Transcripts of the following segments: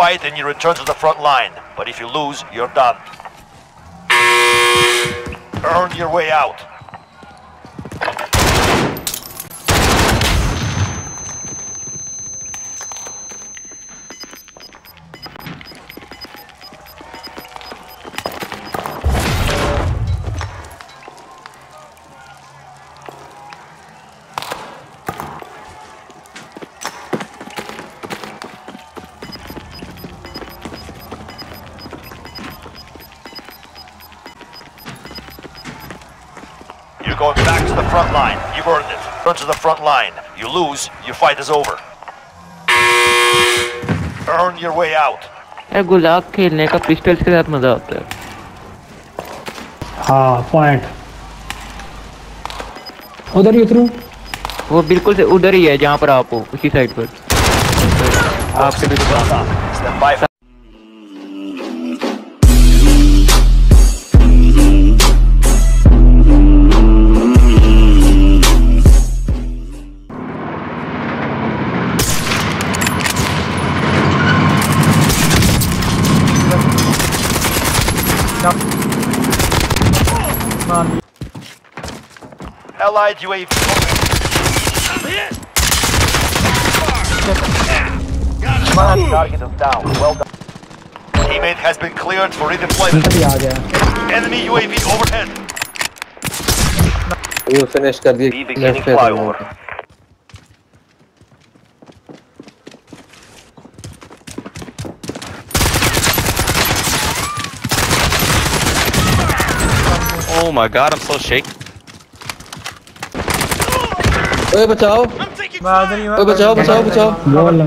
fight and you return to the front line. But if you lose, you're done. Earn your way out. You're going back to the front line. You've earned it. Return to the front line. You lose, your fight is over. Earn your way out. यार गुलाब खेलने का pistols के साथ मजा आता है हाँ point उधर ही उतरूं वो बिल्कुल से उधर ही है जहाँ पर आप हो उसी साइड पर आपके बिल्कुल on. Allied UAV. Target is down. Well done. Teammate has been cleared for redeployment. Enemy UAV overhead. You finished the beginning flyover. Oh my god, I'm so shaky. ओए बचाओ। मैं हूँ ओए बचाओ बचाओ बचाओ। बोल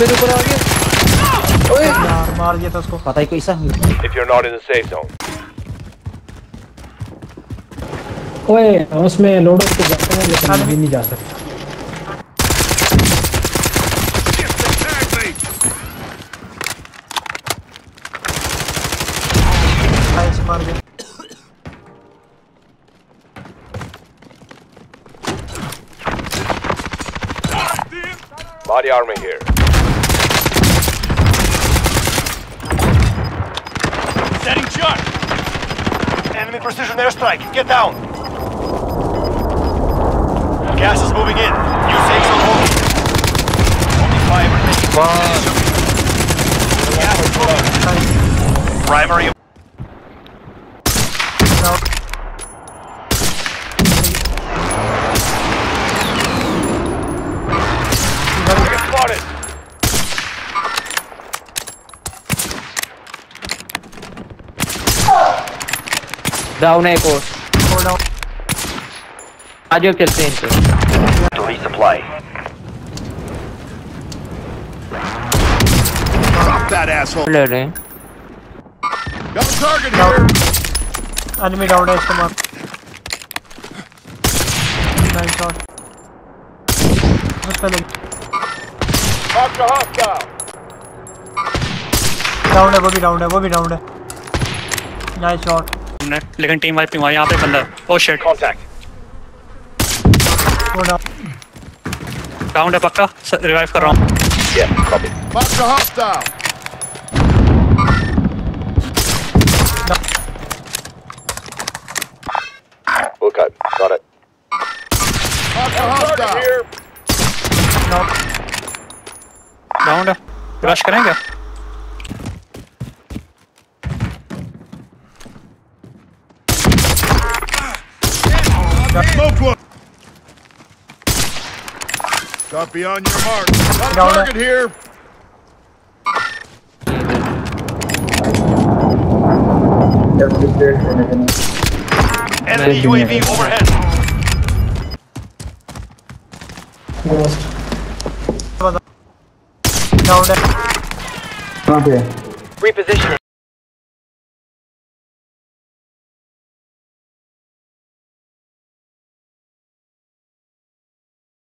मेरे ऊपर आ गया। ओए। यार मार दिया था उसको। पता ही कैसा If you're not in the safe zone. ओए उसमें लोडर को जाते हैं लेकिन अभी नहीं जा सकते। Body armor here. Setting shot. Enemy precision airstrike. Get down. Gas is moving in. New safe zone open. Only five remaining. Gas is moving. Primary. Down है एक और down. आज चलते हैं इनको To resupply. लड़ रहे हैं। एनिमी डाउन है इसको मार Mark the hostile. डाउन है वो भी डाउन है वो भी डाउन है नाइस शॉट हमने लेकिन टीम वाइपिंग हुआ यहाँ पे बंदा ओ शिट. राउंड है पक्का? रिवाइव कर रहा हूँ। Yeah, cut. Got it. Target here. Round Got smoke one. Copy on your mark. On target here. Enemy UAV overhead. Lost. Down there. Okay.